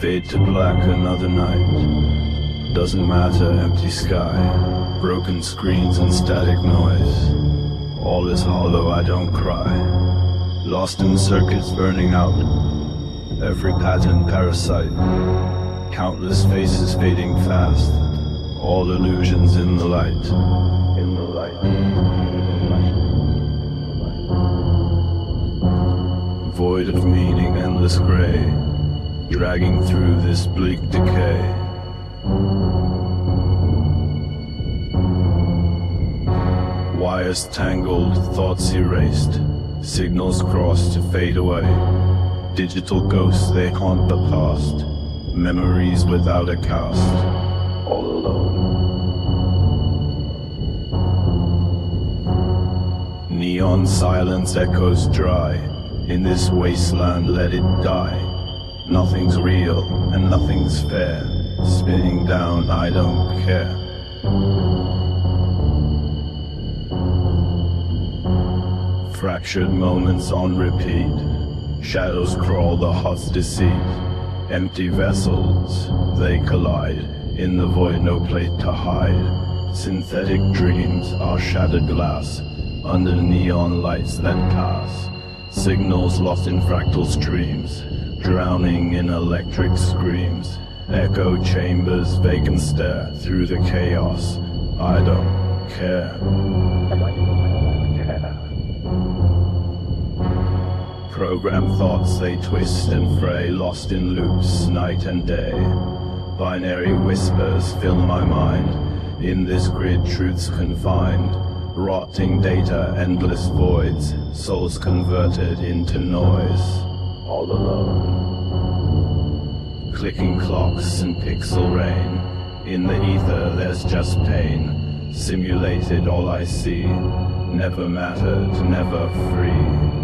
Fade to black another night. Doesn't matter, empty sky. Broken screens and static noise. All is hollow, I don't cry. Lost in circuits burning out. Every pattern parasite. Countless faces fading fast. All illusions in the light. In the light. Void of meaning, endless gray. Dragging through this bleak decay. Wires tangled, thoughts erased, signals crossed to fade away. Digital ghosts, they haunt the past, memories without a cast, all alone. Neon silence echoes dry, in this wasteland let it die. Nothing's real and nothing's fair, spinning down, I don't care. Fractured moments on repeat. Shadows crawl the heart's deceit. Empty vessels, they collide. In the void, no plate to hide. Synthetic dreams are shattered glass. Under neon lights that pass. Signals lost in fractal streams. Drowning in electric screams. Echo chambers, vacant stare through the chaos. I don't care. Program thoughts they twist and fray, lost in loops night and day. Binary whispers fill my mind, in this grid truths confined. Rotting data, endless voids, souls converted into noise. All alone. Clicking clocks and pixel rain. In the ether there's just pain. Simulated all I see. Never mattered, never free.